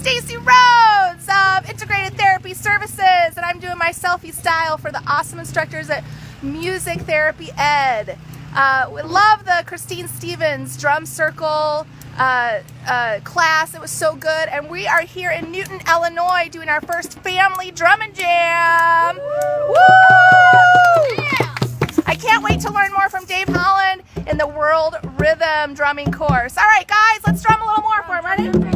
Stacey Rhodes of Integrated Therapy Services, and I'm doing my selfie style for the awesome instructors at Music Therapy Ed. Uh, we love the Christine Stevens drum circle uh, uh, class. It was so good. And we are here in Newton, Illinois doing our first family drum and jam. Woo! I can't wait to learn more from Dave Holland in the World Rhythm Drumming course. All right, guys, let's drum a little more for him. Ready?